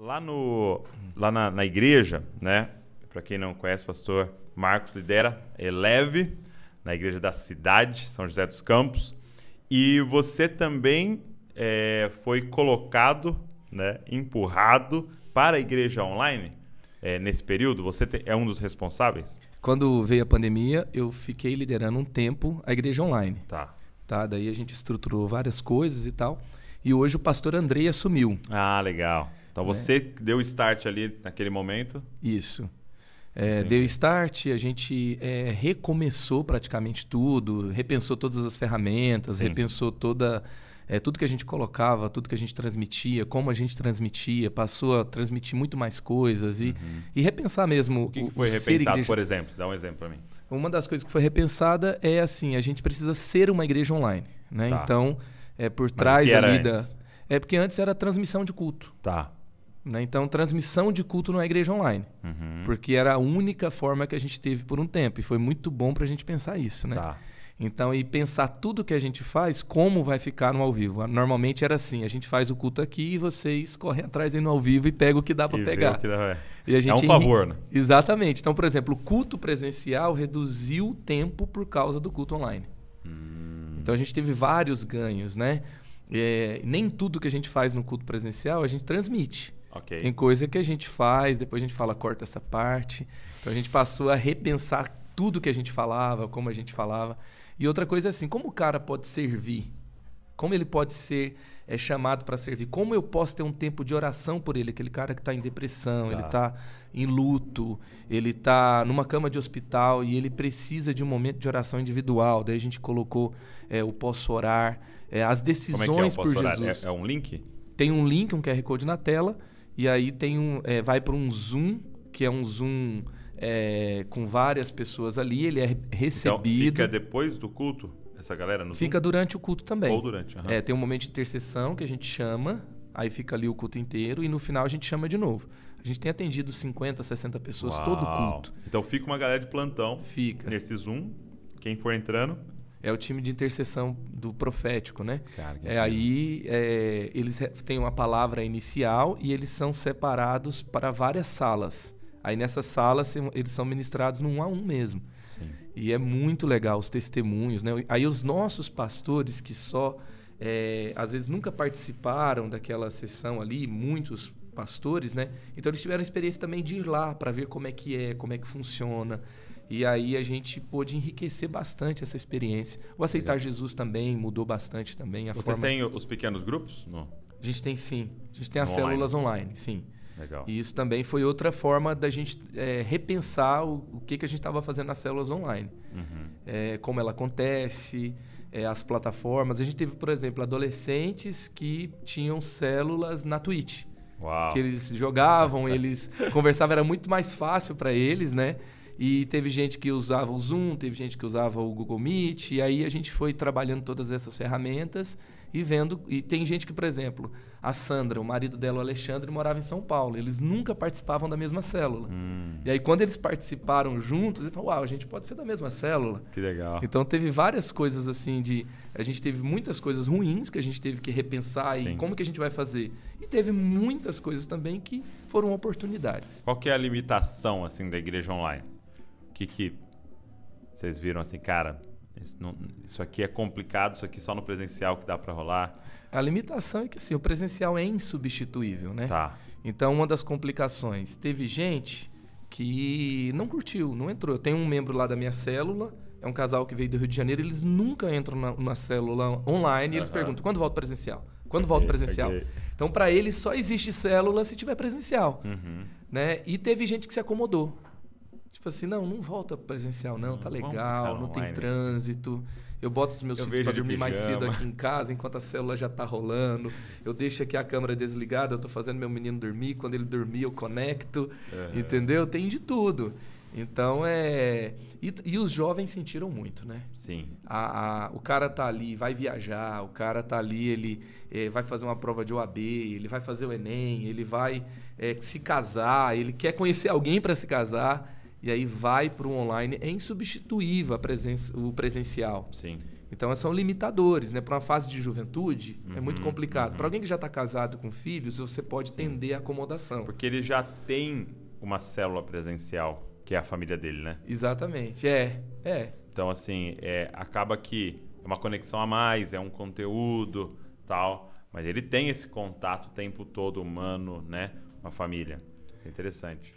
Lá, no, lá na, na igreja, né? Para quem não conhece, pastor Marcos lidera Eleve, na igreja da cidade, São José dos Campos. E você também é, foi colocado, né, empurrado para a igreja online é, nesse período? Você te, é um dos responsáveis? Quando veio a pandemia, eu fiquei liderando um tempo a igreja online. Tá. Tá, daí a gente estruturou várias coisas e tal. E hoje o pastor Andrei assumiu. Ah, legal. Então você é. deu start ali naquele momento? Isso. É, deu start, a gente é, recomeçou praticamente tudo, repensou todas as ferramentas, Sim. repensou toda é, tudo que a gente colocava, tudo que a gente transmitia, como a gente transmitia, passou a transmitir muito mais coisas e, uhum. e repensar mesmo. O que, que foi o repensado, igreja... por exemplo? Dá um exemplo para mim. Uma das coisas que foi repensada é assim, a gente precisa ser uma igreja online, né? Tá. Então, é por Mas trás ali da... É porque antes era transmissão de culto. Tá. Né? Então, transmissão de culto não é igreja online. Uhum. Porque era a única forma que a gente teve por um tempo. E foi muito bom para a gente pensar isso, né? Tá. Então, e pensar tudo que a gente faz, como vai ficar no ao vivo. Normalmente era assim, a gente faz o culto aqui e vocês correm atrás aí no ao vivo e pegam o que dá para pegar. Dá, é. E a gente é um favor, né? Exatamente. Então, por exemplo, o culto presencial reduziu o tempo por causa do culto online. Hum. Então, a gente teve vários ganhos, né? É, nem tudo que a gente faz no culto presencial a gente transmite. Okay. Tem coisa que a gente faz, depois a gente fala, corta essa parte. Então, a gente passou a repensar tudo que a gente falava, como a gente falava. E outra coisa é assim, como o cara pode servir? Como ele pode ser é, chamado para servir? Como eu posso ter um tempo de oração por ele? Aquele cara que está em depressão, tá. ele está em luto, ele está numa cama de hospital e ele precisa de um momento de oração individual. Daí a gente colocou é, o posso orar, é, as decisões Como é que é por orar? Jesus. É, é, um link? Tem um link, um QR Code na tela e aí tem um, é, vai para um Zoom, que é um Zoom é, com várias pessoas ali, ele é recebido. Então, fica depois do culto, essa galera no Fica Zoom? durante o culto também. Ou durante, uhum. É, tem um momento de intercessão que a gente chama, aí fica ali o culto inteiro e no final a gente chama de novo. A gente tem atendido 50, 60 pessoas Uau. todo culto. Então fica uma galera de plantão. Fica. Nesse Zoom, quem for entrando, é o time de intercessão do profético, né? Cara, é aí é, eles têm uma palavra inicial e eles são separados para várias salas. Aí nessas salas eles são ministrados num a um mesmo. Sim. E é muito legal os testemunhos, né? Aí os nossos pastores que só é, às vezes nunca participaram daquela sessão ali, muitos pastores, né? Então eles tiveram a experiência também de ir lá para ver como é que é, como é que funciona. E aí a gente pôde enriquecer bastante essa experiência. O aceitar. Jesus também mudou bastante também a Vocês forma... têm os pequenos grupos? Não. A gente tem sim. A gente tem as células online, sim. Legal. E isso também foi outra forma da gente é, repensar o, o, que, que a gente estava fazendo nas células online. Uhum. É, como ela acontece, é, as plataformas. A gente teve, por exemplo, adolescentes que tinham células na Twitch. Uau. Que eles jogavam, eles conversavam, era muito mais fácil para eles, né? E teve gente que usava o Zoom, teve gente que usava o Google Meet, e aí a gente foi trabalhando todas essas ferramentas e vendo. E tem gente que, por exemplo, a Sandra, o marido dela, o Alexandre, morava em São Paulo. Eles nunca participavam da mesma célula. Hum. E aí, quando eles participaram juntos, eles falaram: Uau, a gente pode ser da mesma célula. Que legal. Então, teve várias coisas assim de. A gente teve muitas coisas ruins que a gente teve que repensar Sim. e como que a gente vai fazer. E teve muitas coisas também que foram oportunidades. Qual que é a limitação assim da igreja online? Que, que vocês viram assim, cara? Isso, não, isso, aqui é complicado, isso aqui só no presencial que dá para rolar. A limitação é que assim, o presencial é insubstituível, né? Tá. Então, uma das complicações, teve gente que não curtiu, não entrou. Eu tenho um membro lá da minha célula, é um casal que veio do Rio de Janeiro, eles nunca entram na, na célula online e eles perguntam: quando volta presencial? Quando volta presencial? Okay. Então, para eles só existe célula se tiver presencial. Uhum. Né? E teve gente que se acomodou. Tipo assim, não, não volta presencial, não, tá legal, não tem trânsito. Eu boto os meus eu filhos para dormir mais cedo aqui em casa, enquanto a célula já tá rolando. Eu deixo aqui a câmera desligada, eu tô fazendo meu menino dormir. Quando ele dormir, eu conecto. Uhum. Entendeu? Tem de tudo. Então é. E, e, os jovens sentiram muito, né? Sim. A, a, o cara tá ali, vai viajar, o cara tá ali, ele é, vai fazer uma prova de OAB, ele vai fazer o Enem, ele vai é, se casar, ele quer conhecer alguém para se casar. E aí vai para o online, é insubstituível a presença, o presencial. Sim. Então são limitadores, né? Para uma fase de juventude é Uhum, muito complicado. Para alguém que já está casado com filhos, você pode tender à acomodação. Porque ele já tem uma célula presencial, que é a família dele, né? Exatamente. É, é. Então, assim, é, acaba que é uma conexão a mais, é um conteúdo, tal. Mas ele tem esse contato o tempo todo humano, né? Com a família. Isso é interessante.